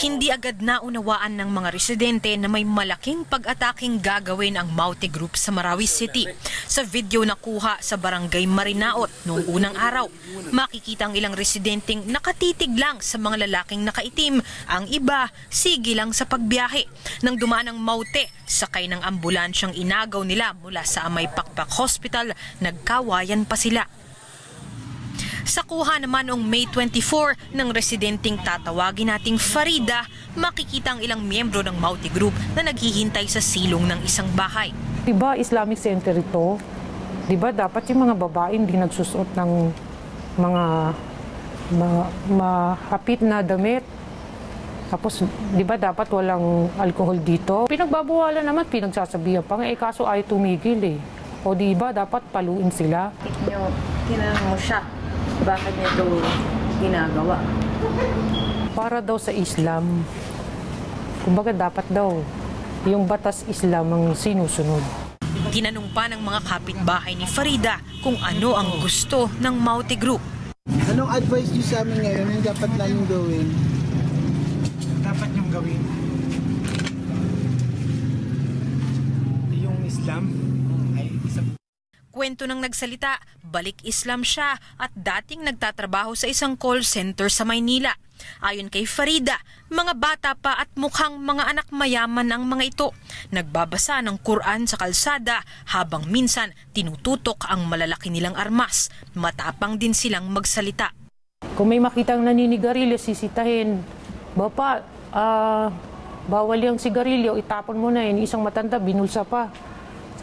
Hindi agad naunawaan ng mga residente na may malaking pag-ataking gagawin ang Maute Group sa Marawi City. Sa video na kuha sa barangay Marinaot noong unang araw, makikita ang ilang residenteng nakatitig lang sa mga lalaking nakaitim. Ang iba, sige lang sa pagbiyahe. Nang dumaan ang Maute, sakay ng ambulansyang inagaw nila mula sa Amay Pakpak Hospital, nagkawayan pa sila. Sa kuha naman noong May 24 ng residenteng tatawagin nating Farida, makikita ang ilang miyembro ng Mauti Group na naghihintay sa silong ng isang bahay. Diba Islamic Center ito? Diba dapat yung mga babae hindi nagsusot ng mga ma- mahapit na damit? Tapos, di ba dapat walang alcohol dito? Pinagbabawalan naman, pinagsasabihan pa nga, eh kaso ay tumigil eh. O di ba dapat paluin sila? tinanong mo siya, bakit niya ito ginagawa? Para daw sa Islam. Kumbaga dapat daw yung batas Islam ang sinusunod. Tinanong pa ng mga kapitbahay ni Farida kung ano ang gusto ng Mauti Group. Anong advice niyo sa amin ngayon? Ano dapat namin gawin? dapat yung gawin yung Islam ay isang Kwento ng nagsalita, balik Islam siya at dating nagtatrabaho sa isang call center sa Maynila. Ayon kay Farida, mga bata pa at mukhang mga anak mayaman ang mga ito. Nagbabasa ng Quran sa kalsada habang minsan tinututok ang malalaki nilang armas. Matapang din silang magsalita. Kung may makitang naninigarilyo, sisitahin. Bapa, ah, bawal yung sigarilyo, itapon mo na yun. Isang matanda, binulsa pa.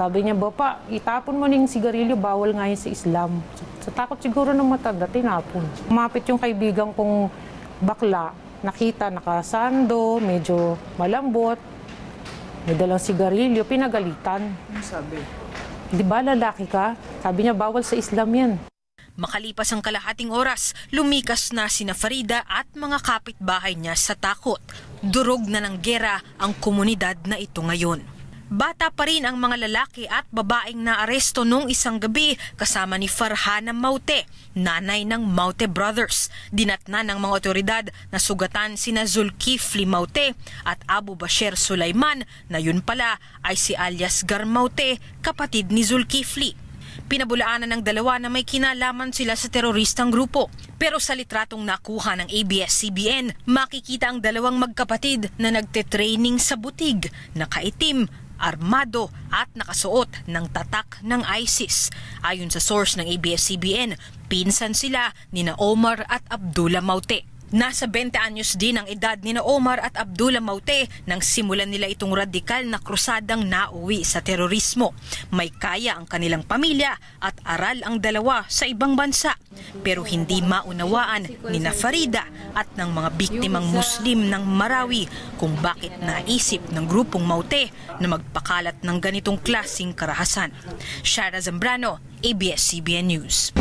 Sabi niya, Bapa, itapon mo na yung sigarilyo, bawal nga yun sa Islam. Sa takot siguro ng matanda, tinapon. Umapit yung kaibigan kong bakla, nakita, nakasando, medyo malambot, may dalang sigarilyo, pinagalitan. Ano sabi? Di ba lalaki ka? Sabi niya, bawal sa Islam yan. Makalipas ang kalahating oras, lumikas na sina Farida at mga kapitbahay niya sa takot. Durog na ng gera ang komunidad na ito ngayon. Bata pa rin ang mga lalaki at babaeng naaresto noong isang gabi kasama ni Farhana Maute, nanay ng Maute Brothers. Dinatna ng mga otoridad na sugatan sina Zulkifli Maute at Abu Bashir Sulaiman na yun pala ay si alias Garmaute, kapatid ni Zulkifli. Pinabulaanan ng dalawa na may kinalaman sila sa teroristang grupo. Pero sa litratong nakuha ng ABS-CBN, makikita ang dalawang magkapatid na nagte-training sa butig, nakaitim, armado at nakasuot ng tatak ng ISIS. Ayon sa source ng ABS-CBN, pinsan sila ni Omar at Abdullah Maute. Nasa 20 anyos din ang edad ni na Omar at Abdullah Maute nang simulan nila itong radikal na krusadang nauwi sa terorismo. May kaya ang kanilang pamilya at aral ang dalawa sa ibang bansa. Pero hindi maunawaan ni na Farida at ng mga biktimang Muslim ng Marawi kung bakit naisip ng grupong Maute na magpakalat ng ganitong klasing karahasan. Shara Zambrano, ABS-CBN News.